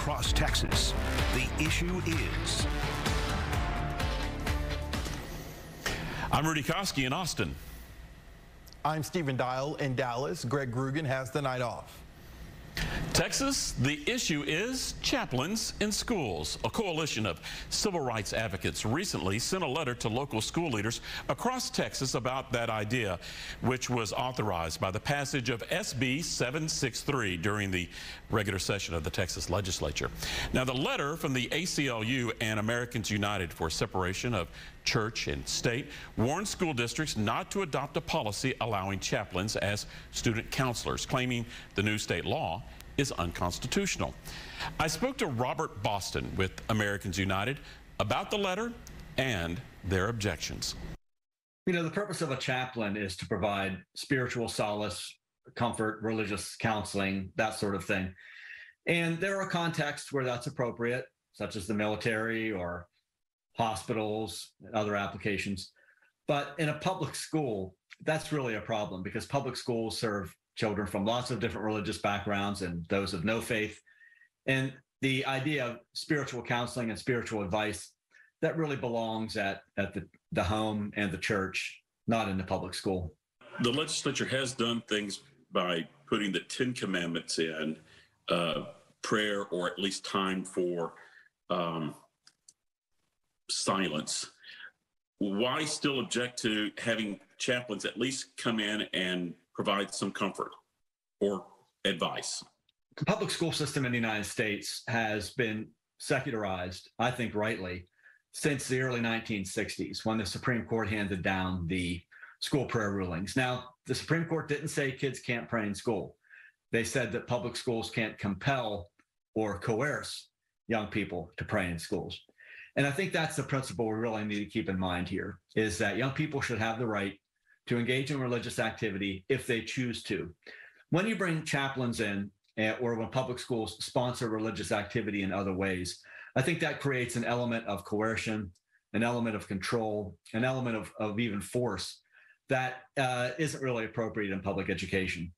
across Texas. The issue is. I'm Rudy Koski in Austin. I'm Stephen Dial in Dallas. Greg Groogan has the night off. Texas, the issue is chaplains in schools. A coalition of civil rights advocates recently sent a letter to local school leaders across Texas about that idea, which was authorized by the passage of SB 763 during the regular session of the Texas legislature. Now, the letter from the ACLU and Americans United for Separation of Church and State warned school districts not to adopt a policy allowing chaplains as student counselors, claiming the new state law is unconstitutional. I spoke to Robert Boston with Americans United about the letter and their objections. You know, the purpose of a chaplain is to provide spiritual solace, comfort, religious counseling, that sort of thing. And there are contexts where that's appropriate, such as the military or hospitals, and other applications. But in a public school, that's really a problem because public schools serve children from lots of different religious backgrounds and those of no faith. And the idea of spiritual counseling and spiritual advice that really belongs at, at the, the home and the church, not in the public school. The legislature has done things by putting the Ten Commandments in uh, prayer or at least time for um, silence. Why still object to having chaplains at least come in and provide some comfort or advice? The public school system in the United States has been secularized, I think rightly, since the early 1960s when the Supreme Court handed down the school prayer rulings. Now, the Supreme Court didn't say kids can't pray in school. They said that public schools can't compel or coerce young people to pray in schools. And I think that's the principle we really need to keep in mind here is that young people should have the right to engage in religious activity if they choose to. When you bring chaplains in, eh, or when public schools sponsor religious activity in other ways, I think that creates an element of coercion, an element of control, an element of, of even force that uh, not really appropriate in public education.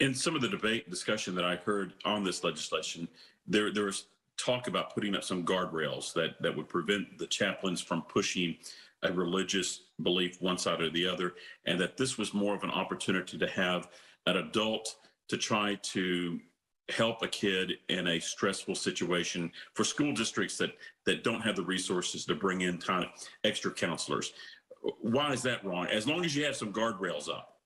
In some of the debate and discussion that I heard on this legislation, there, there was talk about putting up some guardrails that, that would prevent the chaplains from pushing a religious belief one side or the other, and that this was more of an opportunity to have an adult to try to help a kid in a stressful situation for school districts that that don't have the resources to bring in kind of extra counselors. Why is that wrong? As long as you have some guardrails up.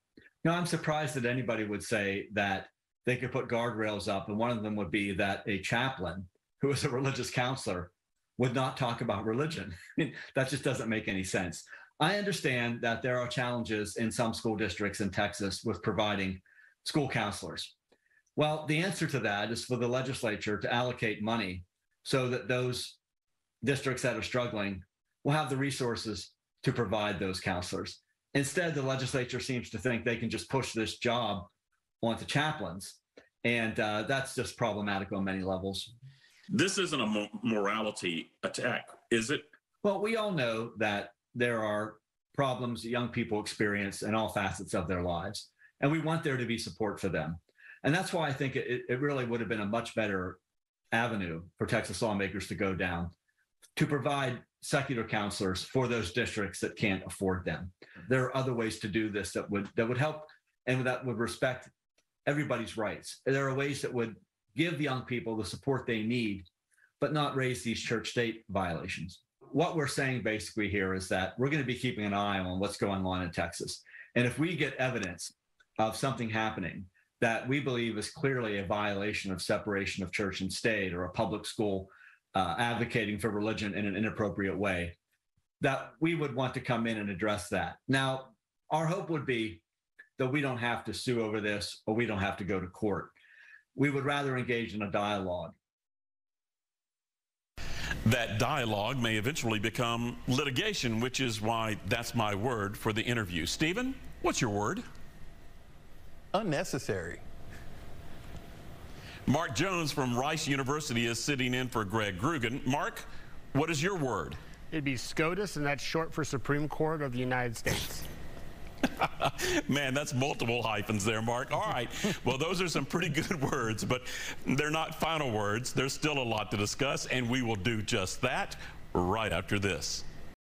No, I'm surprised that anybody would say that they could put guardrails up, and one of them would be that a chaplain who is a religious counselor would not talk about religion. that just doesn't make any sense. I understand that there are challenges in some school districts in Texas with providing school counselors. Well, the answer to that is for the legislature to allocate money so that those districts that are struggling will have the resources to provide those counselors. Instead, the legislature seems to think they can just push this job onto chaplains. And uh, that's just problematic on many levels. This isn't a morality attack, is it? Well, we all know that there are problems young people experience in all facets of their lives, and we want there to be support for them. And that's why I think it, it really would have been a much better avenue for Texas lawmakers to go down to provide secular counselors for those districts that can't afford them. There are other ways to do this that would that would help and that would respect everybody's rights. There are ways that would give young people the support they need, but not raise these church state violations. What we're saying basically here is that we're going to be keeping an eye on what's going on in Texas. And if we get evidence of something happening that we believe is clearly a violation of separation of church and state or a public school uh, advocating for religion in an inappropriate way, that we would want to come in and address that. Now, our hope would be that we don't have to sue over this or we don't have to go to court we would rather engage in a dialogue. That dialogue may eventually become litigation, which is why that's my word for the interview. Stephen, what's your word? Unnecessary. Mark Jones from Rice University is sitting in for Greg Groogan. Mark, what is your word? It'd be SCOTUS, and that's short for Supreme Court of the United States. Man, that's multiple hyphens there, Mark. All right. Well, those are some pretty good words, but they're not final words. There's still a lot to discuss, and we will do just that right after this.